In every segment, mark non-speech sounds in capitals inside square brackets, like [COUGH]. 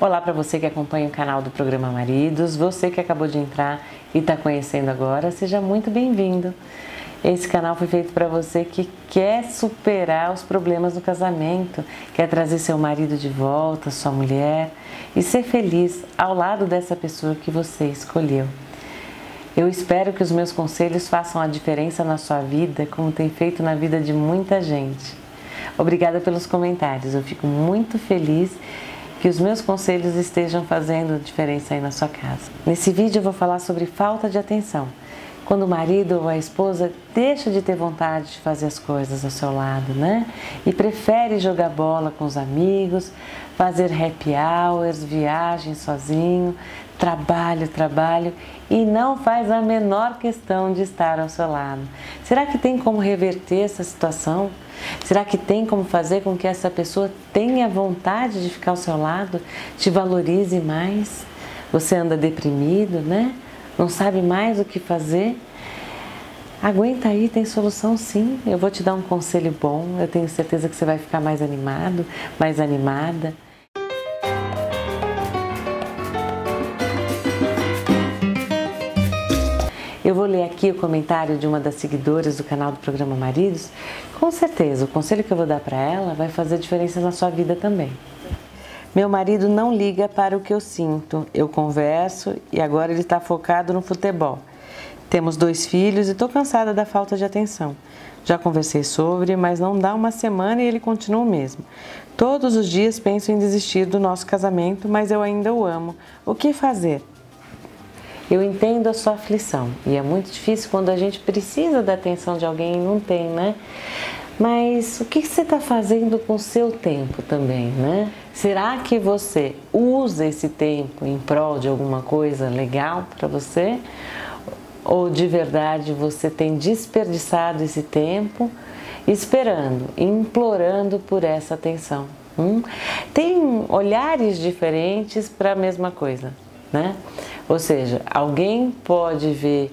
Olá para você que acompanha o canal do programa Maridos, você que acabou de entrar e está conhecendo agora, seja muito bem-vindo. Esse canal foi feito para você que quer superar os problemas no casamento, quer trazer seu marido de volta, sua mulher e ser feliz ao lado dessa pessoa que você escolheu. Eu espero que os meus conselhos façam a diferença na sua vida, como tem feito na vida de muita gente. Obrigada pelos comentários, eu fico muito feliz que os meus conselhos estejam fazendo diferença aí na sua casa. Nesse vídeo eu vou falar sobre falta de atenção. Quando o marido ou a esposa deixa de ter vontade de fazer as coisas ao seu lado, né? E prefere jogar bola com os amigos, fazer happy hours, viagens sozinho, trabalho, trabalho e não faz a menor questão de estar ao seu lado. Será que tem como reverter essa situação? Será que tem como fazer com que essa pessoa tenha vontade de ficar ao seu lado, te valorize mais? Você anda deprimido, né? Não sabe mais o que fazer? Aguenta aí, tem solução sim. Eu vou te dar um conselho bom. Eu tenho certeza que você vai ficar mais animado, mais animada. Aqui o comentário de uma das seguidoras do canal do programa Maridos. Com certeza, o conselho que eu vou dar para ela vai fazer diferença na sua vida também. Meu marido não liga para o que eu sinto. Eu converso e agora ele está focado no futebol. Temos dois filhos e estou cansada da falta de atenção. Já conversei sobre, mas não dá uma semana e ele continua o mesmo. Todos os dias penso em desistir do nosso casamento, mas eu ainda o amo. O que fazer? Eu entendo a sua aflição e é muito difícil quando a gente precisa da atenção de alguém e não tem, né? Mas o que você está fazendo com o seu tempo também, né? Será que você usa esse tempo em prol de alguma coisa legal para você? Ou de verdade você tem desperdiçado esse tempo esperando, implorando por essa atenção? Hum? Tem olhares diferentes para a mesma coisa, né? Ou seja, alguém pode ver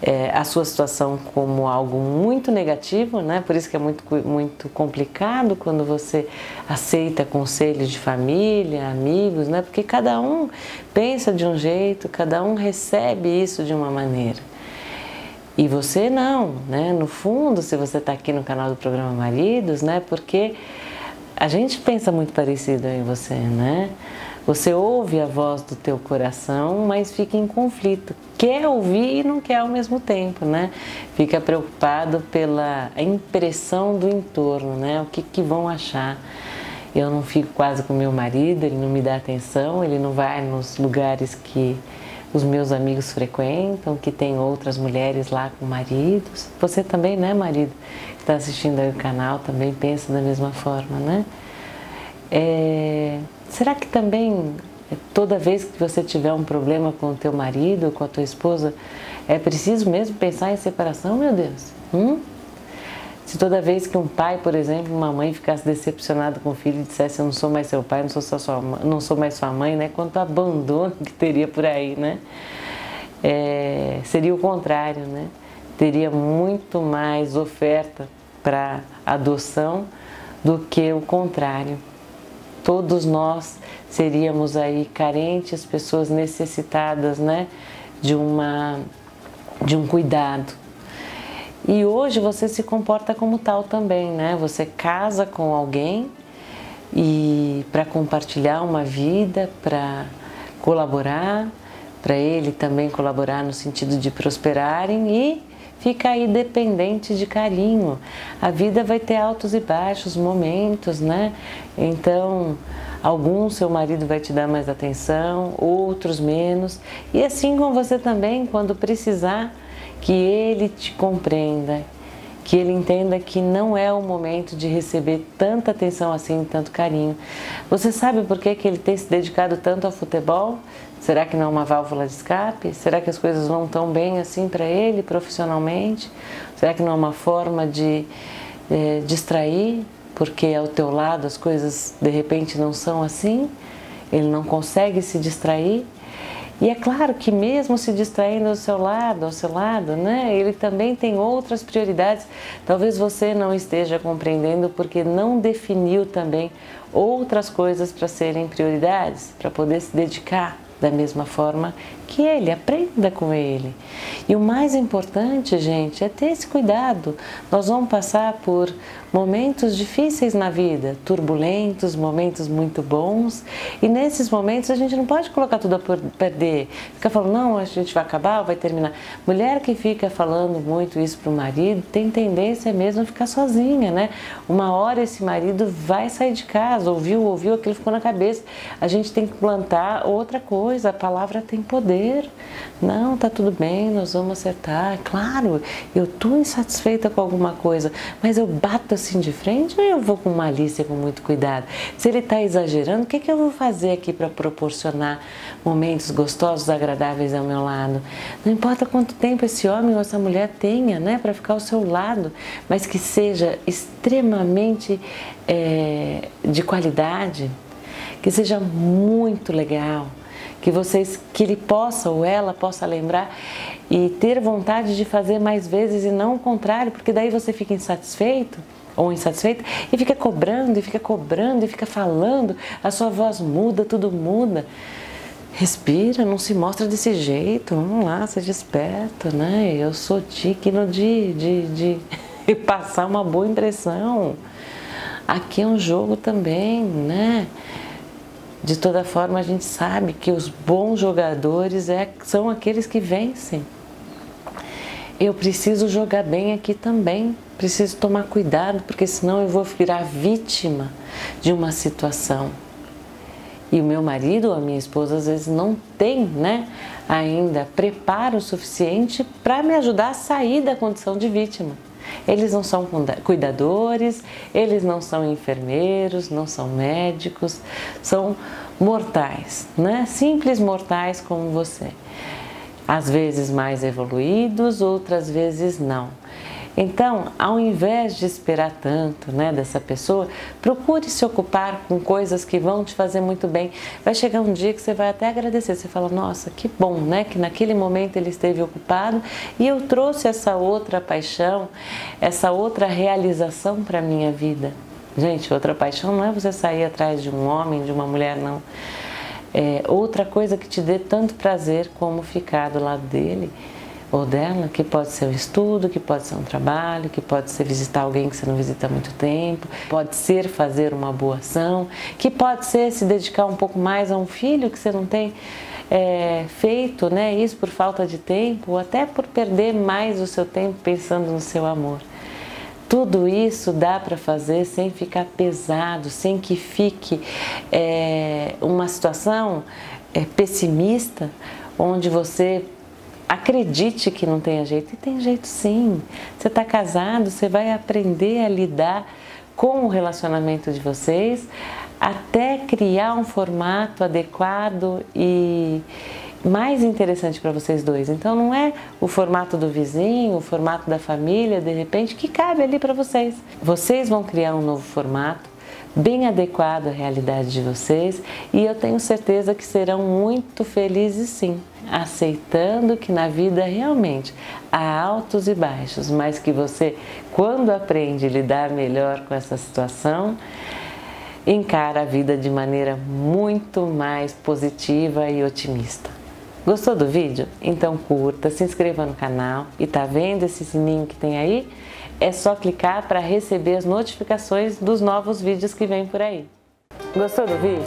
é, a sua situação como algo muito negativo, né? Por isso que é muito, muito complicado quando você aceita conselhos de família, amigos, né? Porque cada um pensa de um jeito, cada um recebe isso de uma maneira. E você não, né? No fundo, se você está aqui no canal do programa Maridos, né? Porque a gente pensa muito parecido em você, né? Você ouve a voz do teu coração, mas fica em conflito. Quer ouvir e não quer ao mesmo tempo, né? Fica preocupado pela impressão do entorno, né? O que, que vão achar. Eu não fico quase com meu marido, ele não me dá atenção, ele não vai nos lugares que os meus amigos frequentam, que tem outras mulheres lá com maridos. Você também, né, marido? Que está assistindo aí o canal, também pensa da mesma forma, né? É Será que também toda vez que você tiver um problema com o teu marido, com a tua esposa, é preciso mesmo pensar em separação, meu Deus? Hum? Se toda vez que um pai, por exemplo, uma mãe ficasse decepcionado com o filho e dissesse eu não sou mais seu pai, não sou, só sua, não sou mais sua mãe, né? Quanto abandono [LAUGHS] que teria por aí, né? É, seria o contrário, né? Teria muito mais oferta para adoção do que o contrário todos nós seríamos aí carentes, pessoas necessitadas, né, de uma de um cuidado. E hoje você se comporta como tal também, né? Você casa com alguém e para compartilhar uma vida, para colaborar, para ele também colaborar no sentido de prosperarem e fica aí dependente de carinho. A vida vai ter altos e baixos momentos, né? Então, alguns seu marido vai te dar mais atenção, outros menos. E assim com você também, quando precisar que ele te compreenda, que ele entenda que não é o momento de receber tanta atenção assim, tanto carinho. Você sabe por que, que ele tem se dedicado tanto ao futebol? Será que não é uma válvula de escape? Será que as coisas não estão bem assim para ele profissionalmente? Será que não é uma forma de é, distrair? Porque ao teu lado as coisas de repente não são assim? Ele não consegue se distrair? E é claro que mesmo se distraindo ao seu lado, ao seu lado, né, ele também tem outras prioridades. Talvez você não esteja compreendendo porque não definiu também outras coisas para serem prioridades, para poder se dedicar da mesma forma que ele, aprenda com ele. E o mais importante, gente, é ter esse cuidado. Nós vamos passar por momentos difíceis na vida, turbulentos, momentos muito bons, e nesses momentos a gente não pode colocar tudo a perder. Fica falando, não, a gente vai acabar, vai terminar. Mulher que fica falando muito isso para o marido tem tendência mesmo a ficar sozinha, né? Uma hora esse marido vai sair de casa, ouviu, ouviu, aquilo ficou na cabeça. A gente tem que plantar outra coisa, a palavra tem poder. Não, tá tudo bem, nós vamos acertar. Claro, eu tô insatisfeita com alguma coisa, mas eu bato assim de frente ou eu vou com malícia, com muito cuidado? Se ele está exagerando, o que, que eu vou fazer aqui para proporcionar momentos gostosos, agradáveis ao meu lado? Não importa quanto tempo esse homem ou essa mulher tenha, né, para ficar ao seu lado, mas que seja extremamente é, de qualidade, que seja muito legal que vocês que ele possa ou ela possa lembrar e ter vontade de fazer mais vezes e não o contrário, porque daí você fica insatisfeito ou insatisfeita e fica cobrando e fica cobrando e fica falando, a sua voz muda, tudo muda. Respira, não se mostra desse jeito, vamos lá, seja esperto, né? Eu sou digno de, de, de [LAUGHS] passar uma boa impressão. Aqui é um jogo também, né? De toda forma, a gente sabe que os bons jogadores é, são aqueles que vencem. Eu preciso jogar bem aqui também, preciso tomar cuidado, porque senão eu vou virar vítima de uma situação. E o meu marido ou a minha esposa às vezes não tem, né, ainda preparo suficiente para me ajudar a sair da condição de vítima. Eles não são cuidadores, eles não são enfermeiros, não são médicos, são mortais, né? Simples mortais como você. Às vezes mais evoluídos, outras vezes não. Então, ao invés de esperar tanto né, dessa pessoa, procure se ocupar com coisas que vão te fazer muito bem. Vai chegar um dia que você vai até agradecer. Você fala, nossa, que bom, né? Que naquele momento ele esteve ocupado e eu trouxe essa outra paixão, essa outra realização para a minha vida. Gente, outra paixão não é você sair atrás de um homem, de uma mulher, não. É outra coisa que te dê tanto prazer como ficar do lado dele ou dela, que pode ser um estudo, que pode ser um trabalho, que pode ser visitar alguém que você não visita há muito tempo, pode ser fazer uma boa ação, que pode ser se dedicar um pouco mais a um filho que você não tem é, feito, né? Isso por falta de tempo, ou até por perder mais o seu tempo pensando no seu amor. Tudo isso dá para fazer sem ficar pesado, sem que fique é, uma situação é, pessimista, onde você acredite que não tenha jeito. E tem jeito sim. Você está casado, você vai aprender a lidar com o relacionamento de vocês até criar um formato adequado e mais interessante para vocês dois. Então não é o formato do vizinho, o formato da família, de repente, que cabe ali para vocês. Vocês vão criar um novo formato bem adequado à realidade de vocês e eu tenho certeza que serão muito felizes sim aceitando que na vida realmente há altos e baixos, mas que você, quando aprende a lidar melhor com essa situação, encara a vida de maneira muito mais positiva e otimista. Gostou do vídeo? Então curta, se inscreva no canal e tá vendo esse sininho que tem aí? É só clicar para receber as notificações dos novos vídeos que vem por aí. Gostou do vídeo?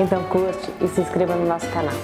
Então curte e se inscreva no nosso canal.